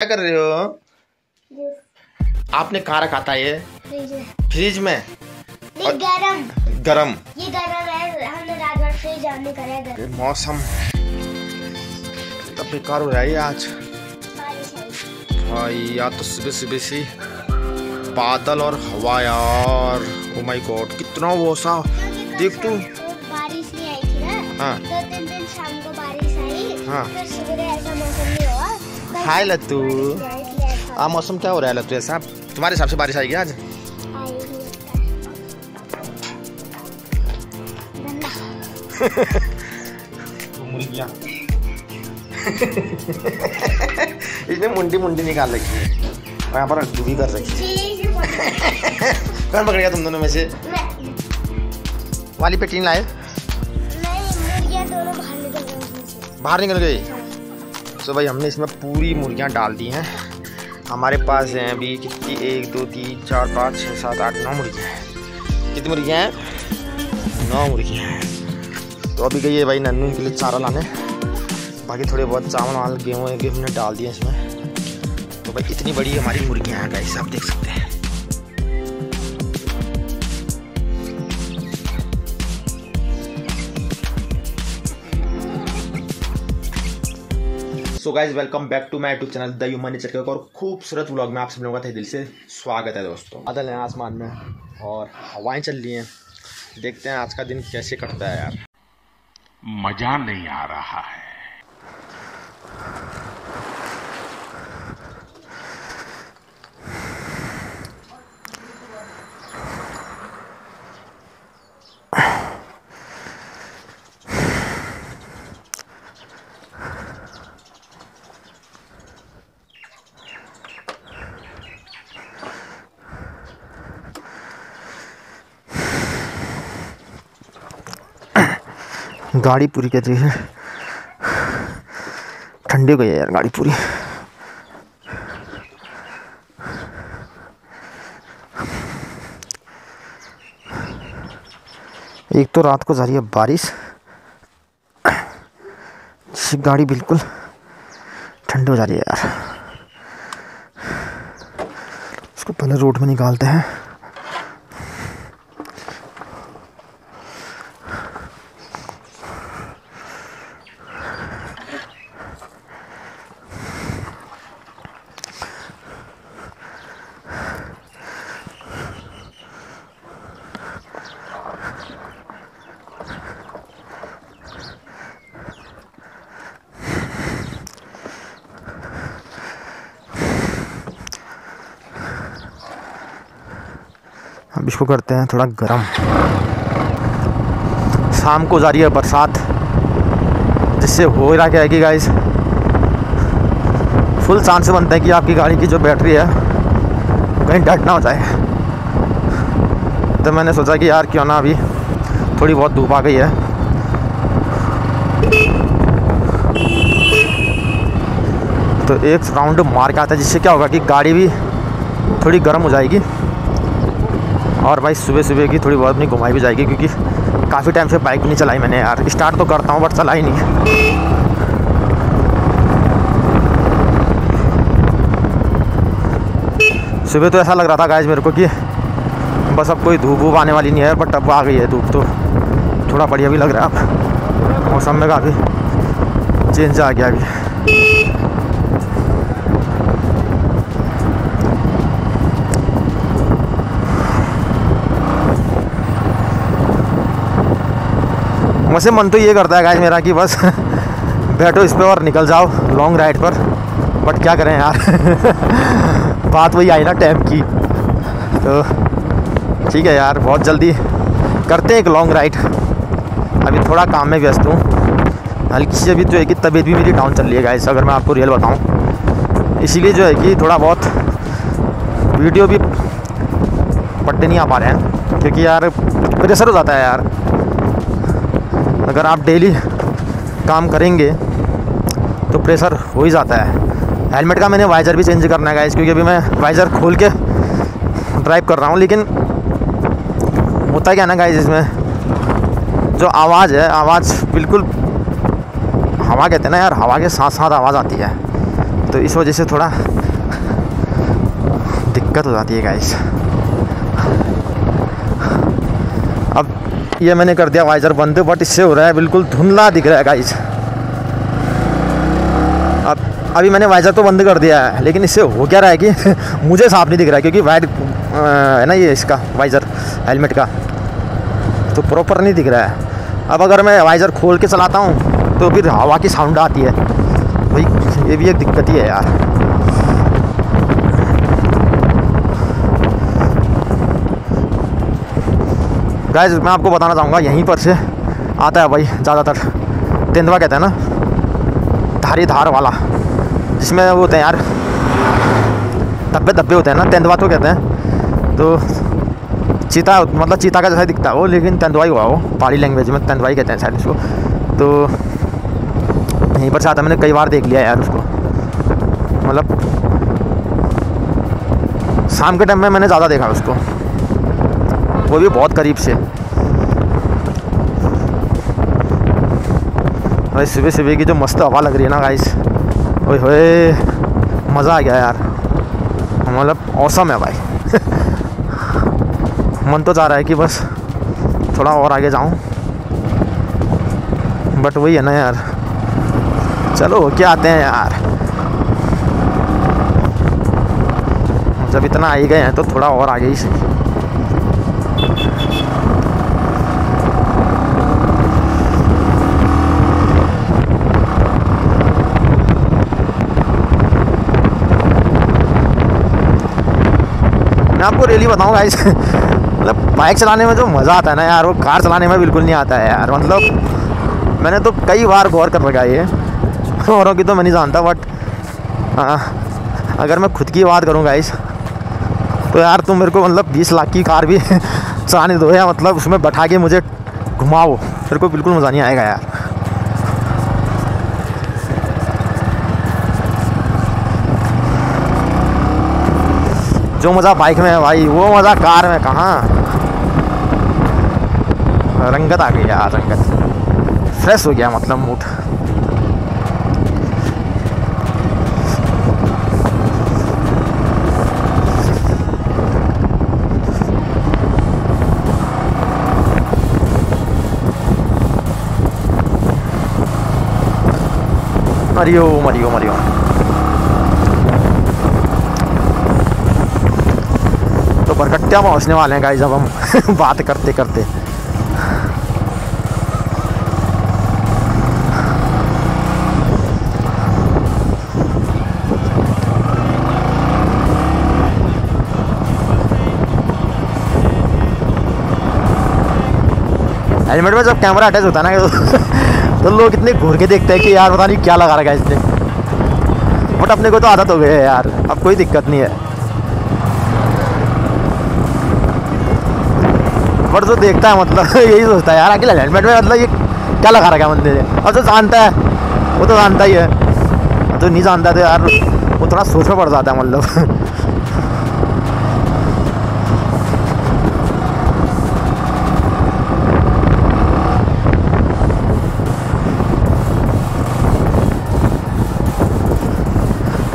क्या कर रहे हो? आपने कहाँ रखा था ये? फ्रिज में। फ्रिज में? ये गरम। गरम? ये गरम है हमने रात भर फ्रिज ऑन नहीं करा है मौसम। तब बेकार हो रहा है आज। भाई या तो सुबह सुबह से बादल और हवा यार। ओ माय गॉड कितना वो सा। देख तू। बारिश नहीं आई थी ना? हाँ। दो तीन दिन शाम को बारिश आई। हाँ। फिर सुबह ऐसा हाय लत्तू। आ मौसम क्या हो रहा है लत्तू ऐसा तुम्हारे हिसाब से बारिश आएगी आज? इसने मुंडी मुंडी निकाल रखी है। और यहाँ पर डूबी कर रखी है। कौन पकड़ेगा तुम दोनों में से। वाली पे टीन लाए? बाहर निकल गई? से भाई, हमने इसमें पूरी मुर्गियाँ डाल दी हैं। हमारे पास हैं अभी कितनी? एक, दो, तीन, चार, पाँच, छः, सात, आठ, नौ मुर्गियाँ हैं। कितनी मुर्गियाँ हैं? नौ मुर्गियाँ हैं। तो अभी गई है भाई, नन्नू के लिए चारा लाने। बाकी थोड़े बहुत चावल वाल गेहूँ गेहूँ हमने डाल दिए इसमें। तो भाई, इतनी बड़ी हमारी मुर्गियाँ हैं गाइस आप देख सकते हैं। So guys welcome back to my YouTube channel the human nature के और खूबसूरत व्लॉग में आप सब लोगों का दिल से स्वागत है दोस्तों। बादल हैं आसमान में और हवाएँ चल रही हैं। देखते हैं आज का दिन कैसे कटता है यार। मज़ा नहीं आ रहा है। गाड़ी पूरी कर रही है। ठंडी है यार गाड़ी पूरी। एक तो रात को जा रही है बारिश। गाड़ी बिल्कुल ठंडी हो जा रही है यार। उसको पहले रोड में निकालते हैं। इसको करते हैं थोड़ा गर्म। शाम को जा रही है बरसात, जिससे हो रहा क्या है कि गाइस फुल चांस बनते हैं कि आपकी गाड़ी की जो बैटरी है, कहीं डेड ना हो जाए। तो मैंने सोचा कि यार क्यों ना अभी थोड़ी बहुत धूप आ गई है। तो एक राउंड मार के आता है, जिससे क्या होगा कि गाड़ी भी थोड़ी गर्म हो जाएगी। और भाई सुबह सुबह की थोड़ी बहुत अपनी घुमाई भी जाएगी, क्योंकि काफ़ी टाइम से बाइक नहीं चलाई मैंने यार। स्टार्ट तो करता हूँ बट चलाई नहीं। सुबह तो ऐसा लग रहा था गाइज़ मेरे को कि बस अब कोई धूप वूप आने वाली नहीं है बट अब आ गई है धूप तो। थोड़ा बढ़िया भी लग रहा है अब। मौसम में काफ़ी चेंज आ गया अभी। वैसे मन तो ये करता है गाइस मेरा कि बस बैठो इस पर और निकल जाओ लॉन्ग राइड पर। बट क्या करें यार? बात वही आई ना टाइम की। तो ठीक है यार, बहुत जल्दी करते हैं एक लॉन्ग राइड अभी थोड़ा काम में व्यस्त हूँ। हल्की सी अभी जो है कि तबीयत भी मेरी डाउन चल रही है गाइस अगर मैं आपको रियल बताऊँ। इसीलिए जो है कि थोड़ा बहुत वीडियो भी पट्टे नहीं आ पा रहे हैं। क्योंकि यार प्रेशर हो जाता है यार। अगर आप डेली काम करेंगे तो प्रेशर हो ही जाता है। हेलमेट का मैंने वाइज़र भी चेंज करना है गाइस क्योंकि अभी मैं वाइज़र खोल के ड्राइव कर रहा हूँ, लेकिन होता क्या ना गाइस इसमें जो आवाज़ है, आवाज़ बिल्कुल हवा कहते हैं ना यार, हवा के साथ साथ आवाज़ आती है। तो इस वजह से थोड़ा दिक्कत हो जाती है गाइस ये मैंने कर दिया वाइजर बंद बट इससे हो रहा है बिल्कुल धुंधला दिख रहा है गाइस अब, अभी मैंने वाइजर तो बंद कर दिया है, लेकिन इससे हो क्या रहा है कि मुझे साफ़ नहीं दिख रहा है, क्योंकि वाइट है ना ये इसका, वाइजर हेलमेट का। तो प्रॉपर नहीं दिख रहा है। अब अगर मैं वाइजर खोल के चलाता हूँ तो फिर हवा की साउंड आती है। भाई, ये भी एक दिक्कत ही है यार। गाइस मैं आपको बताना चाहूँगा, यहीं पर से आता है भाई, ज़्यादातर। तेंदुआ कहते हैं ना, धारी धार वाला, जिसमें वो होते हैं यार, धब्बे धब्बे होते हैं ना, तेंदुआ तो कहते हैं। तो चीता मतलब चीता का जैसा दिखता है वो, लेकिन तेंदुआ ही हुआ वो, पहाड़ी लैंग्वेज में तेंदुआ ही कहते हैं शायद उसको तो यहीं पर से आता मैंने कई बार देख लिया यार उसको। मतलब शाम के टाइम में मैंने ज़्यादा देखा उसको। वो भी बहुत करीब से। भाई सुबह सुबह की जो मस्त हवा लग रही है ना गाइस ओए होए, मज़ा आ गया यार। मतलब औसम है भाई। मन तो चाह रहा है कि बस थोड़ा और आगे जाऊँ। बट वही है ना यार। चलो, क्या आते हैं यार? जब इतना आ ही गए हैं तो थोड़ा और आगे ही सही। मैं आपको रियली बताऊँ गाइस मतलब बाइक चलाने में जो मज़ा आता है ना यार, वो कार चलाने में बिल्कुल नहीं आता है यार। मतलब मैंने तो कई बार गौर कर रखा है औरों की तो मैं नहीं जानता बट अगर मैं खुद की बात करूँ गाइस तो यार तुम मेरे को मतलब बीस लाख की कार भी चलाने दो या मतलब उसमें बैठा के मुझे घुमाओ। मेरे को बिल्कुल मज़ा नहीं आएगा यार। जो मज़ा बाइक में है भाई, वो मज़ा कार में, कहाँ? रंगत आ गई यार, रंगत। फ्रेश हो गया मतलब मूड मरियो मरियो मरियो। बरकट्टिया पहुँचने वाले हैं गाइस जब हम बात करते करते। हेलमेट में जब कैमरा अटैच होता है ना तो, तो लोग इतने घूर के देखते हैं कि यार पता नहीं क्या लगा रखा है इसने बट अपने को तो आदत हो गई है यार अब कोई दिक्कत नहीं है। बट जो देखता है मतलब यही सोचता है, यार, अकेला हेलमेट में मतलब ये क्या लगा रखा है बंदे ने? और जो जानता है, वो तो जानता ही है। जो नहीं जानता तो यार, वो थोड़ा सोच में पड़ जाता है मतलब।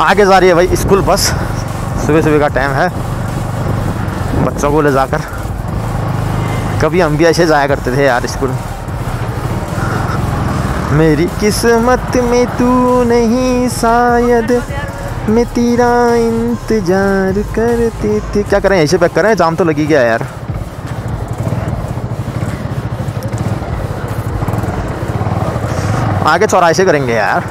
आगे जा रही है भाई स्कूल बस। सुबह सुबह का टाइम है। बच्चों को ले जाकर। कभी हम भी ऐसे जाया करते थे यार स्कूल। मेरी किस्मत में तू नहीं, शायद मैं तेरा इंतज़ार करते थे। क्या करें, ऐसे पैक करें, जाम तो लगी गया यार। आगे चौराहे से करेंगे यार।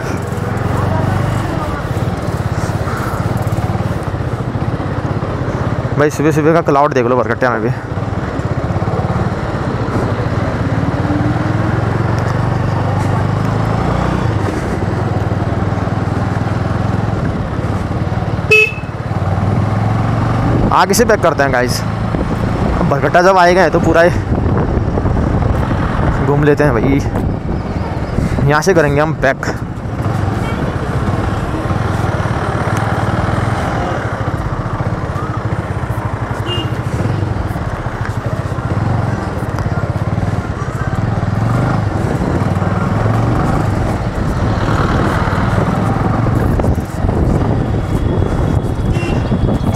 भाई सुबह सुबह का क्लाउड देख लो बरकट्टिया में भी। आगे से पैक करते हैं गाइस अब भरकट्टा जब आएगा तो पूरा घूम लेते हैं भाई। यहाँ से करेंगे हम पैक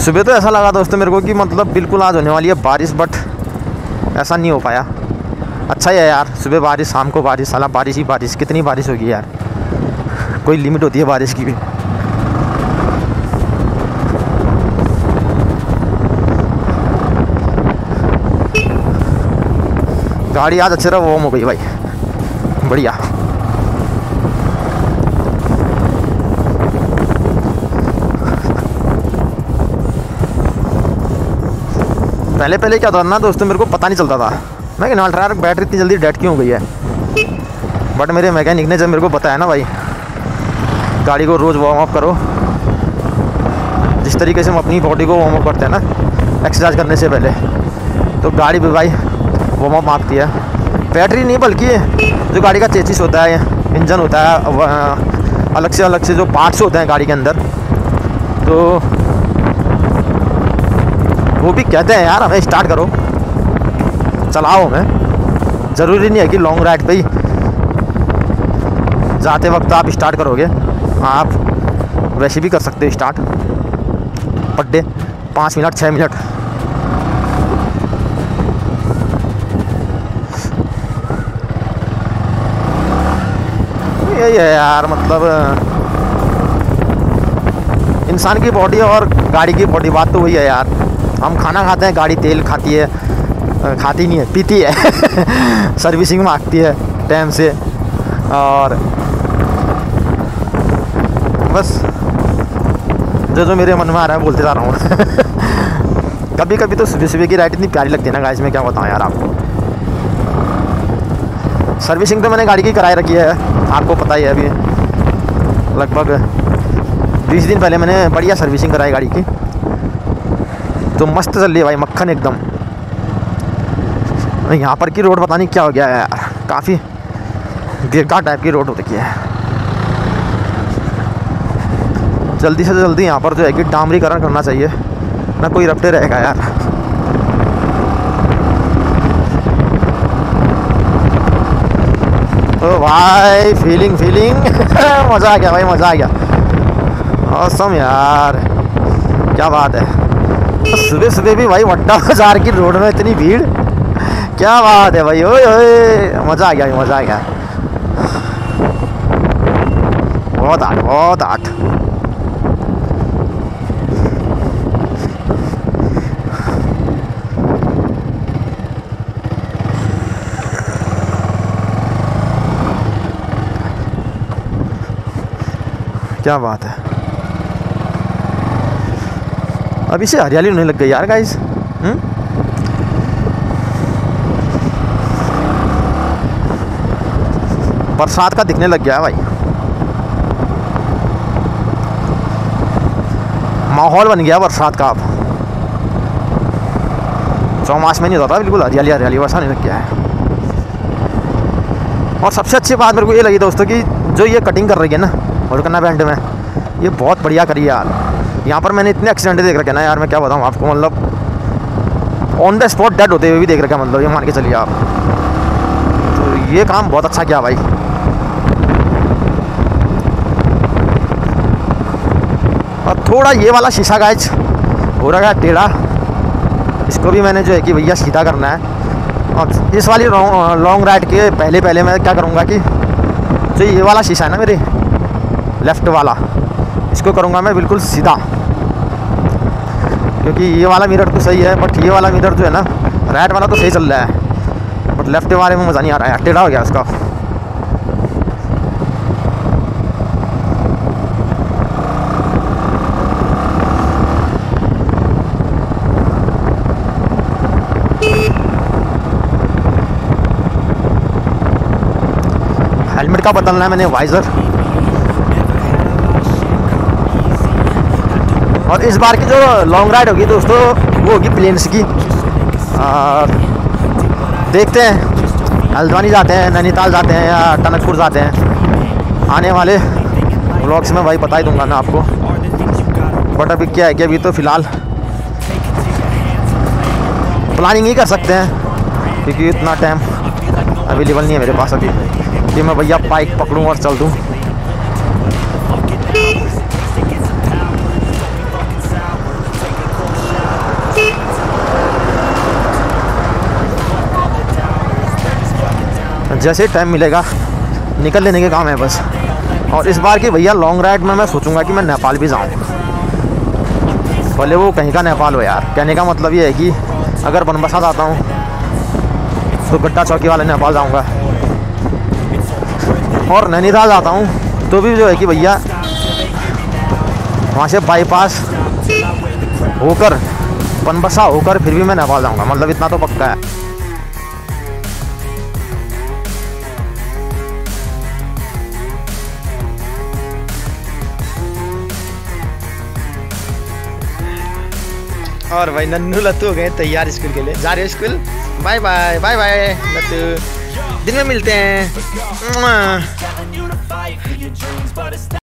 सुबह तो ऐसा लगा दोस्तों मेरे को कि मतलब बिल्कुल आज होने वाली है बारिश बट ऐसा नहीं हो पाया। अच्छा ही है यार, सुबह बारिश, शाम को बारिश, साला बारिश ही बारिश, कितनी बारिश होगी यार। कोई लिमिट होती है बारिश की भी। गाड़ी आज अच्छे तरह वॉर्म हो गई भाई। बढ़िया। पहले पहले क्या था ना दोस्तों, मेरे को पता नहीं चलता था। मैं कि नाल्ट्रार बैटरी इतनी जल्दी डेड क्यों हो गई है? बट मेरे मैकेनिक ने जब मेरे को बताया ना भाई, गाड़ी को रोज़ वार्म अप करो। जिस तरीके से हम अपनी बॉडी को वार्म अप करते हैं ना एक्सरसाइज करने से पहले तो गाड़ी भी भाई वार्म अप मांगती है। बैटरी नहीं, बल्कि जो गाड़ी का चेचिस होता है इंजन होता है अलग से अलग से जो पार्ट्स होते हैं गाड़ी के अंदर तो वो भी कहते हैं, यार, हमें स्टार्ट करो। चलाओ हमें। ज़रूरी नहीं है कि लॉन्ग राइड पे ही। जाते वक्त आप स्टार्ट करोगे। आप वैसे भी कर सकते हो स्टार्ट पर डे पाँच मिनट छः मिनट। यही है यार मतलब इंसान की बॉडी और गाड़ी की बॉडी बात तो वही है यार। हम खाना खाते हैं, गाड़ी तेल खाती है खाती नहीं है, पीती है, सर्विसिंग मांगती है, टाइम से, और बस, जो जो मेरे मन में आ रहा है, बोलते जा रहा हूँ। कभी कभी तो सुबह सुबह की राइड इतनी प्यारी लगती है ना गाइस में क्या बताऊँ यार आपको। सर्विसिंग तो मैंने गाड़ी की कराई रखी है, आपको पता ही है अभी। लगभग बीस दिन पहले मैंने बढ़िया सर्विसिंग कराई गाड़ी की। तो मस्त चल रही है भाई, मक्खन एकदम। यहाँ पर की रोड पता नहीं क्या हो गया यार, काफ़ी गिरका टाइप की रोड हो रखी है। जल्दी से जल्दी यहाँ पर जो है कि डामरीकरण करना चाहिए, ना कोई रफ्ते रहेगा यार। तो भाई फीलिंग फीलिंग मज़ा आ गया भाई, मज़ा आ गया। औसम यार, क्या बात है। सुबह सुबह भी भाई वड्डा बाज़ार की रोड में इतनी भीड़। क्या बात है भाई, ओए ओए, मज़ा आ गया, मज़ा आ गया। बहुत आठ बहुत आठ। क्या बात है। अभी से हरियाली होने लग गई यार गाइस बरसात का दिखने लग गया है भाई। माहौल बन गया बरसात का अब। चौमास में नहीं होता बिल्कुल हरियाली हरियाली वैसा नहीं लग गया है। और सबसे अच्छी बात मेरे को ये लगी दोस्तों कि जो ये कटिंग कर रही है ना हुडकना बैंड में, ये बहुत बढ़िया करी है यार। यहाँ पर मैंने इतने एक्सीडेंट देख रखे ना यार, मैं क्या बताऊँ आपको मतलब ऑन द स्पॉट डेड होते हुए भी देख रखे मतलब ये मान के चलिए आप। तो ये काम बहुत अच्छा किया भाई। और थोड़ा ये वाला शीशा गाइज़ हो रहा है टेढ़ा। इसको भी मैंने जो है कि भैया सीधा करना है। और इस वाली लॉन्ग राइड के पहले पहले मैं क्या करूँगा कि जो ये वाला शीशा है ना मेरे लेफ़्ट वाला, इसको करूँगा मैं बिल्कुल सीधा। क्योंकि ये वाला मिरर तो सही है बट ये वाला मिरर जो है ना राइट वाला तो सही चल रहा है। बट लेफ़्ट वाले में मज़ा नहीं आ रहा है टेढ़ा हो गया उसका हेलमेट का बदलना है मैंने वाइज़र और इस बार की जो लॉन्ग राइड होगी दोस्तों, वो होगी प्लेन्स की। और देखते हैं। हल्द्वानी जाते हैं, नैनीताल जाते हैं या टनकपुर जाते हैं। आने वाले व्लॉग्स में भाई बता ही दूँगा मैं आपको। बट अभी क्या है कि अभी तो फ़िलहाल प्लानिंग ही कर सकते हैं, क्योंकि इतना टाइम अवेलेबल नहीं है मेरे पास अभी। कि मैं भैया बाइक पकड़ूँ और चल दूँ। जैसे टाइम मिलेगा निकल लेने के काम है बस। और इस बार की भैया लॉन्ग राइड में मैं सोचूँगा कि मैं नेपाल भी जाऊँ भले वो कहीं का नेपाल हो यार, कहने का मतलब ये है कि अगर बनबसा जाता हूँ तो गड्ढा चौकी वाले नेपाल जाऊँगा। और नैनीताल जाता हूँ तो भी जो है कि भैया, वहाँ से बाईपास होकर, बनबसा होकर फिर भी मैं नेपाल जाऊँगा। मतलब इतना तो पक्का है। और भाई नन्नू लत्तू हो गए तैयार स्कूल के लिए। जा रहे हो school. Bye bye bye bye, Lattu. दिन में मिलते हैं।